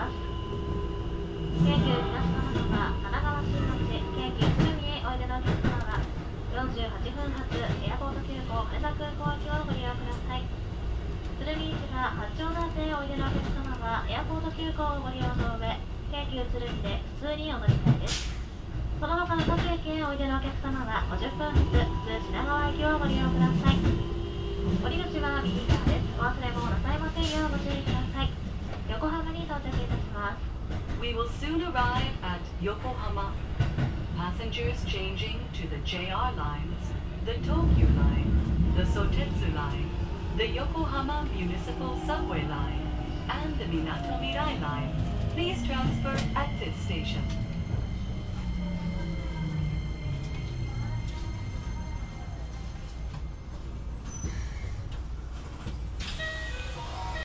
ます京急東神奈川神奈川新町京急鶴見へおいでのお客様は48分発エアポート急行羽田空港行きをご利用ください鶴見市が八丁田線へおいでのお客様はエアポート急行をご利用の上京急鶴見で普通にお乗り換えですその他の各駅へおいでのお客様は50分発普通品川行きをご利用 We will soon arrive at Yokohama. Passengers changing to the JR lines, the Tokyo line, the Sotetsu line, the Yokohama Municipal Subway line, and the Minato Mirai line. Please transfer at this station.